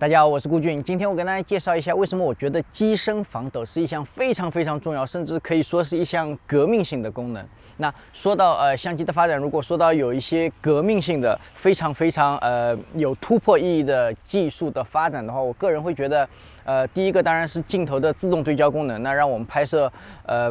大家好，我是顾俊。今天我跟大家介绍一下，为什么我觉得机身防抖是一项非常非常重要，甚至可以说是一项革命性的功能。那说到呃相机的发展，如果说到有一些革命性的、非常非常呃有突破意义的技术的发展的话，我个人会觉得，呃，第一个当然是镜头的自动对焦功能，那让我们拍摄呃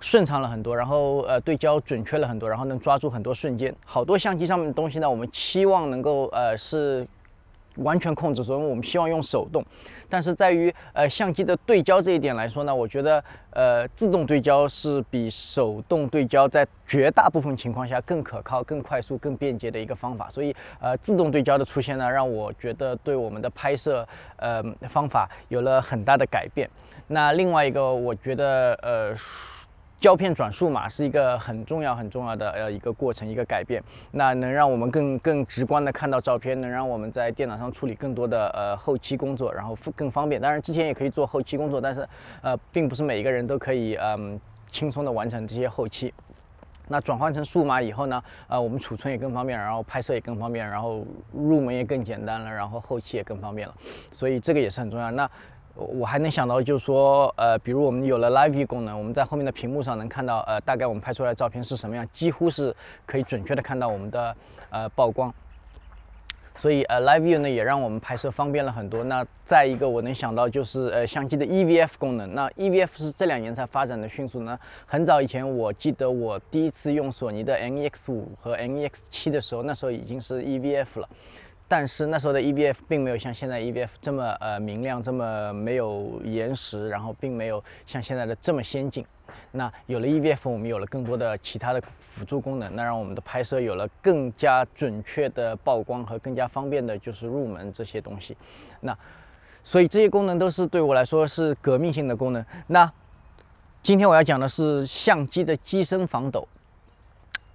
顺畅了很多，然后呃对焦准确了很多，然后能抓住很多瞬间。好多相机上面的东西呢，我们期望能够呃是。完全控制，所以我们希望用手动，但是在于呃相机的对焦这一点来说呢，我觉得呃自动对焦是比手动对焦在绝大部分情况下更可靠、更快速、更便捷的一个方法。所以呃自动对焦的出现呢，让我觉得对我们的拍摄呃方法有了很大的改变。那另外一个，我觉得呃。胶片转数码是一个很重要很重要的呃一个过程一个改变，那能让我们更更直观的看到照片，能让我们在电脑上处理更多的呃后期工作，然后更方便。当然之前也可以做后期工作，但是呃并不是每一个人都可以嗯轻松的完成这些后期。那转换成数码以后呢，呃我们储存也更方便，然后拍摄也更方便，然后入门也更简单了，然后后期也更方便了，所以这个也是很重要。那我还能想到，就是说，呃，比如我们有了 Live View 功能，我们在后面的屏幕上能看到，呃，大概我们拍出来的照片是什么样，几乎是可以准确的看到我们的呃曝光。所以，呃，Live View 呢也让我们拍摄方便了很多。那再一个，我能想到就是呃相机的 EVF 功能。那 EVF 是这两年才发展的迅速呢。很早以前，我记得我第一次用索尼的 NEX5 和 NEX7 的时候，那时候已经是 EVF 了。但是那时候的 EVF 并没有像现在 EVF 这么呃明亮，这么没有延时，然后并没有像现在的这么先进。那有了 EVF，我们有了更多的其他的辅助功能，那让我们的拍摄有了更加准确的曝光和更加方便的就是入门这些东西。那所以这些功能都是对我来说是革命性的功能。那今天我要讲的是相机的机身防抖。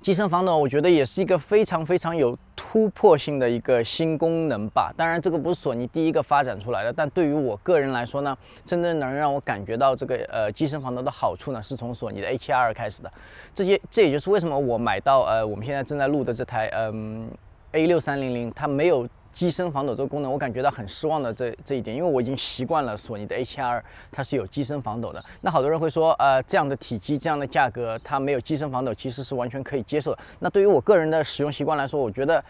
机身防抖，我觉得也是一个非常非常有突破性的一个新功能吧。当然，这个不是索尼第一个发展出来的，但对于我个人来说呢，真正能让我感觉到这个呃机身防抖的好处呢，是从索尼的 A7R 开始的。这些，这也就是为什么我买到呃我们现在正在录的这台嗯 A6300，它没有。机身防抖这个功能，我感觉到很失望的这这一点，因为我已经习惯了索尼的 A7R，它是有机身防抖的。那好多人会说，呃，这样的体积、这样的价格，它没有机身防抖，其实是完全可以接受的。那对于我个人的使用习惯来说，我觉得，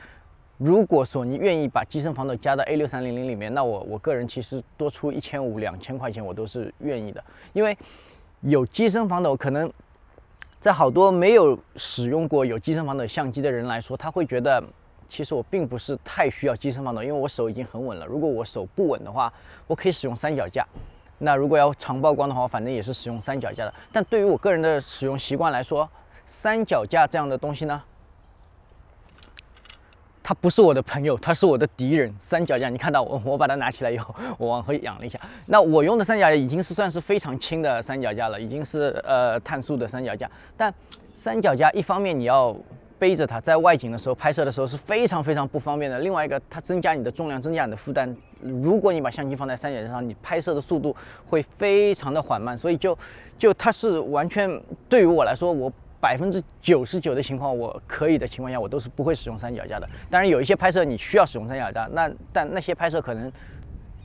如果索尼愿意把机身防抖加到 A6300 里面，那我我个人其实多出一千五、两千块钱，我都是愿意的。因为有机身防抖，可能在好多没有使用过有机身防抖相机的人来说，他会觉得。其实我并不是太需要机身防抖，因为我手已经很稳了。如果我手不稳的话，我可以使用三脚架。那如果要长曝光的话，反正也是使用三脚架的。但对于我个人的使用习惯来说，三脚架这样的东西呢，它不是我的朋友，它是我的敌人。三脚架，你看到我，我把它拿起来以后，我往后仰了一下。那我用的三脚架已经是算是非常轻的三脚架了，已经是呃碳素的三脚架。但三脚架一方面你要。背着它在外景的时候拍摄的时候是非常非常不方便的。另外一个，它增加你的重量，增加你的负担。如果你把相机放在三脚架上，你拍摄的速度会非常的缓慢。所以就就它是完全对于我来说，我百分之九十九的情况我可以的情况下，我都是不会使用三脚架的。当然有一些拍摄你需要使用三脚架，那但那些拍摄可能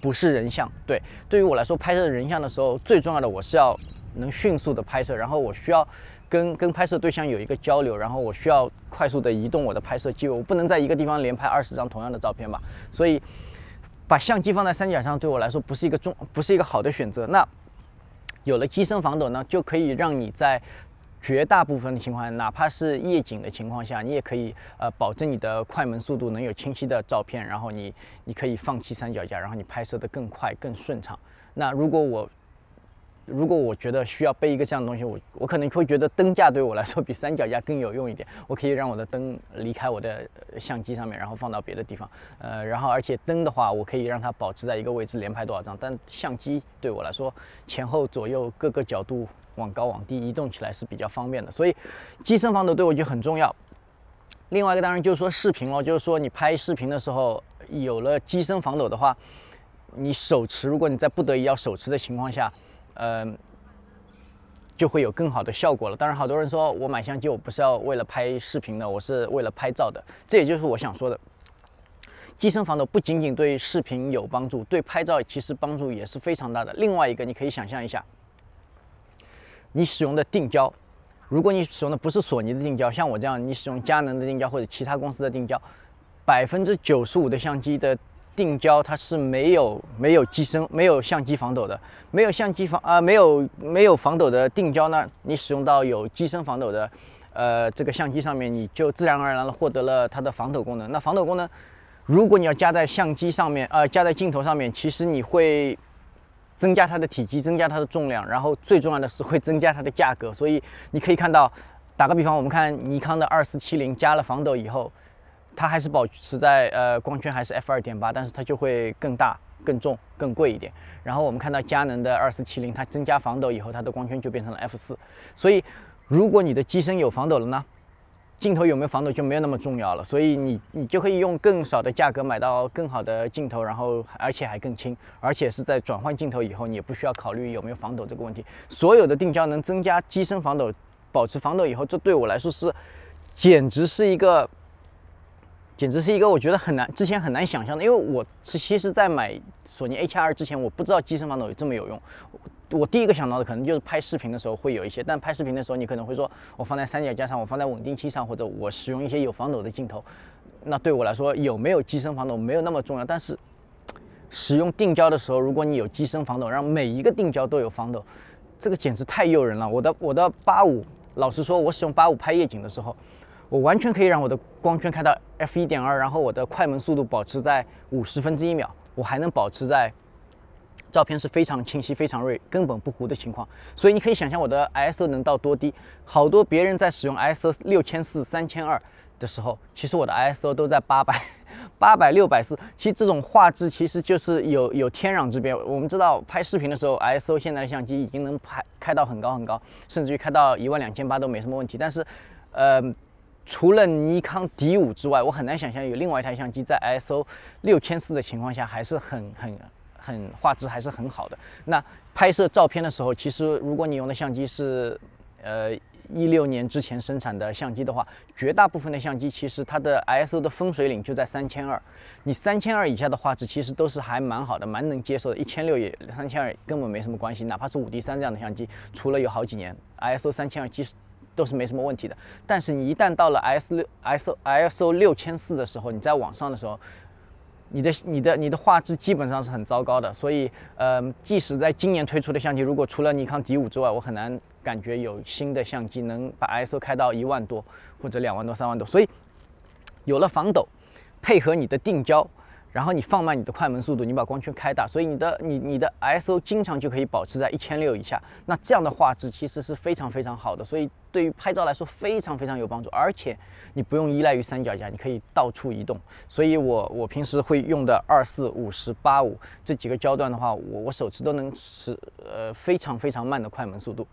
不是人像。对，对于我来说，拍摄人像的时候，最重要的我是要能迅速的拍摄，然后我需要。跟跟拍摄对象有一个交流，然后我需要快速的移动我的拍摄机位，我不能在一个地方连拍二十张同样的照片吧？所以把相机放在三脚上对我来说不是一个重，不是一个好的选择。那有了机身防抖呢，就可以让你在绝大部分的情况下，哪怕是夜景的情况下，你也可以呃保证你的快门速度能有清晰的照片，然后你你可以放弃三脚架，然后你拍摄的更快更顺畅。那如果我如果我觉得需要背一个这样的东西，我我可能会觉得灯架对我来说比三脚架更有用一点。我可以让我的灯离开我的相机上面，然后放到别的地方。呃，然后而且灯的话，我可以让它保持在一个位置，连拍多少张。但相机对我来说，前后左右各个角度往高往低移动起来是比较方便的。所以机身防抖对我就很重要。另外一个当然就是说视频了，就是说你拍视频的时候有了机身防抖的话，你手持，如果你在不得已要手持的情况下。嗯，就会有更好的效果了。当然，好多人说我买相机，我不是要为了拍视频的，我是为了拍照的。这也就是我想说的，机身防抖不仅仅对视频有帮助，对拍照其实帮助也是非常大的。另外一个，你可以想象一下，你使用的定焦，如果你使用的不是索尼的定焦，像我这样，你使用佳能的定焦或者其他公司的定焦，百分之九十五的相机的定焦它是没有没有机身没有相机防抖的，没有相机防啊没有没有防抖的定焦呢，你使用到有机身防抖的，呃这个相机上面，你就自然而然的获得了它的防抖功能。那防抖功能。如果你要加在相机上面，呃，加在镜头上面，其实你会增加它的体积，增加它的重量，然后最重要的是会增加它的价格。所以你可以看到，打个比方，我们看尼康的二四七零加了防抖以后，它还是保持在呃光圈还是 f 二点八，但是它就会更大、更重、更贵一点。然后我们看到佳能的二四七零，它增加防抖以后，它的光圈就变成了 f 四。所以如果你的机身有防抖了呢？镜头有没有防抖就没有那么重要了，所以你你就可以用更少的价格买到更好的镜头，然后而且还更轻，而且是在转换镜头以后，你也不需要考虑有没有防抖这个问题。所有的定焦能增加机身防抖，保持防抖以后，这对我来说是简直是一个，简直是一个我觉得很难之前很难想象的，因为我其实，在买索尼 A7R 之前，我不知道机身防抖有这么有用。我第一个想到的可能就是拍视频的时候会有一些，但拍视频的时候你可能会说，我放在三脚架上，我放在稳定器上，或者我使用一些有防抖的镜头，那对我来说有没有机身防抖没有那么重要。但是使用定焦的时候，如果你有机身防抖，让每一个定焦都有防抖，这个简直太诱人了。我的我的八五，老实说，我使用八五拍夜景的时候，我完全可以让我的光圈开到 f 一点二，然后我的快门速度保持在五十分之一秒，我还能保持在。照片是非常清晰、非常锐，根本不糊的情况，所以你可以想象我的 ISO 能到多低。好多别人在使用 ISO 六千四、三千二的时候，其实我的 ISO 都在八百、八百、六百四。其实这种画质其实就是有有天壤之别。我们知道拍视频的时候，ISO 现在的相机已经能拍开到很高很高，甚至于开到一万两千八都没什么问题。但是，呃，除了尼康 D 五之外，我很难想象有另外一台相机在 ISO 六千四的情况下还是很很。很画质还是很好的。那拍摄照片的时候，其实如果你用的相机是，呃，一六年之前生产的相机的话，绝大部分的相机其实它的 ISO 的分水岭就在三千二。你三千二以下的画质其实都是还蛮好的，蛮能接受的。一千六也三千二根本没什么关系，哪怕是五 D 三这样的相机，除了有好几年，ISO 三千二其实都是没什么问题的。但是你一旦到了 S 六 S ISO 六千四的时候，你在网上的时候。你的你的你的画质基本上是很糟糕的，所以呃，即使在今年推出的相机，如果除了尼康 D 五之外，我很难感觉有新的相机能把 ISO 开到一万多或者两万多、三万多。所以有了防抖，配合你的定焦。然后你放慢你的快门速度，你把光圈开大，所以你的你你的 ISO 经常就可以保持在一千六以下。那这样的画质其实是非常非常好的，所以对于拍照来说非常非常有帮助。而且你不用依赖于三脚架，你可以到处移动。所以我我平时会用的二四五十八五这几个焦段的话，我我手持都能使呃非常非常慢的快门速度。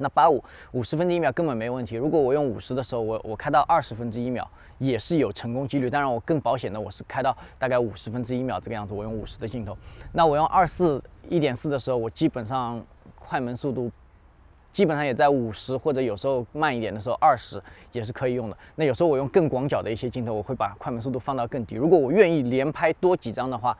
那八五五十分之一秒根本没问题。如果我用五十的时候，我我开到二十分之一秒也是有成功几率。当然，我更保险的，我是开到大概五十分之一秒这个样子。我用五十的镜头。那我用二四一点四的时候，我基本上快门速度基本上也在五十，或者有时候慢一点的时候二十也是可以用的。那有时候我用更广角的一些镜头，我会把快门速度放到更低。如果我愿意连拍多几张的话。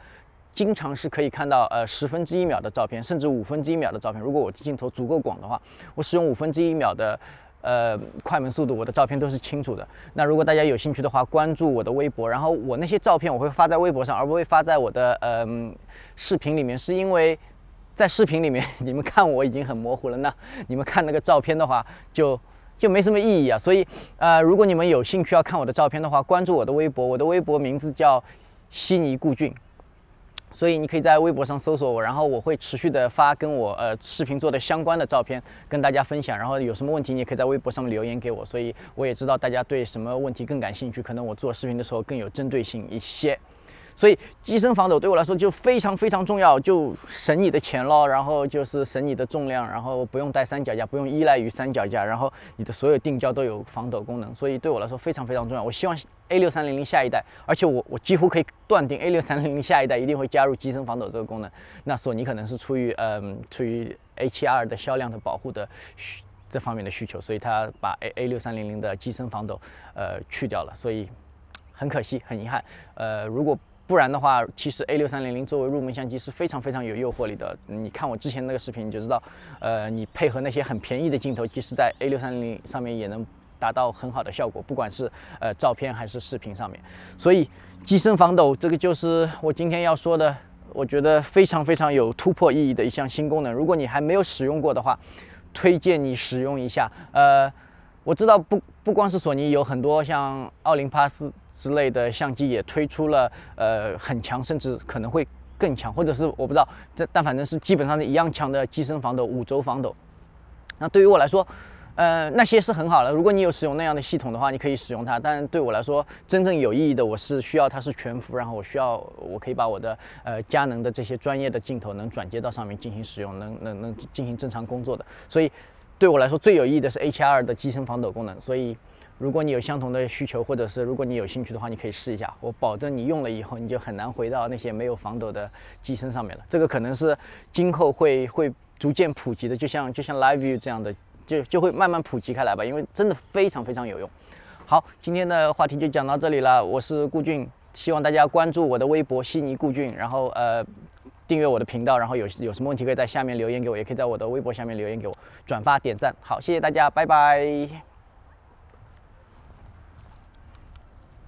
经常是可以看到呃十分之一秒的照片，甚至五分之一秒的照片。如果我镜头足够广的话，我使用五分之一秒的呃快门速度，我的照片都是清楚的。那如果大家有兴趣的话，关注我的微博，然后我那些照片我会发在微博上，而不会发在我的嗯视频里面，是因为在视频里面 你们看我已经很模糊了，那你们看那个照片的话就就没什么意义啊。所以呃如果你们有兴趣要看我的照片的话，关注我的微博，我的微博名字叫悉尼顾俊。所以你可以在微博上搜索我，然后我会持续的发跟我呃视频做的相关的照片跟大家分享。然后有什么问题，你也可以在微博上面留言给我。所以我也知道大家对什么问题更感兴趣，可能我做视频的时候更有针对性一些。所以机身防抖对我来说就非常非常重要，就省你的钱咯，然后就是省你的重量，然后不用带三脚架，不用依赖于三脚架，然后你的所有定焦都有防抖功能，所以对我来说非常非常重要。我希望 A 六三零零下一代，而且我我几乎可以断定 A 六三零零下一代一定会加入机身防抖这个功能。那索尼可能是出于嗯出于 A 七 R 的销量的保护的需这方面的需求，所以他把 A A 六三零零的机身防抖呃去掉了，所以。很可惜，很遗憾。呃，如果不然的话，其实 A 六三零零作为入门相机是非常非常有诱惑力的。你看我之前那个视频你就知道，呃，你配合那些很便宜的镜头，其实在 A 六三零零上面也能达到很好的效果，不管是呃照片还是视频上面。所以机身防抖这个就是我今天要说的，我觉得非常非常有突破意义的一项新功能。如果你还没有使用过的话，推荐你使用一下。呃，我知道不不光是索尼，有很多像奥林巴斯。之类的相机也推出了，呃，很强，甚至可能会更强，或者是我不知道，这但反正是基本上是一样强的机身防抖、五轴防抖。那对于我来说，呃，那些是很好的。如果你有使用那样的系统的话，你可以使用它。但对我来说，真正有意义的，我是需要它是全幅，然后我需要我可以把我的呃佳能的这些专业的镜头能转接到上面进行使用，能能能进行正常工作的。所以对我来说最有意义的是 HR 的机身防抖功能。所以。如果你有相同的需求，或者是如果你有兴趣的话，你可以试一下。我保证你用了以后，你就很难回到那些没有防抖的机身上面了。这个可能是今后会会逐渐普及的，就像就像 Live View 这样的，就就会慢慢普及开来吧。因为真的非常非常有用。好，今天的话题就讲到这里了。我是顾俊，希望大家关注我的微博悉尼顾俊，然后呃订阅我的频道，然后有有什么问题可以在下面留言给我，也可以在我的微博下面留言给我，转发点赞。好，谢谢大家，拜拜。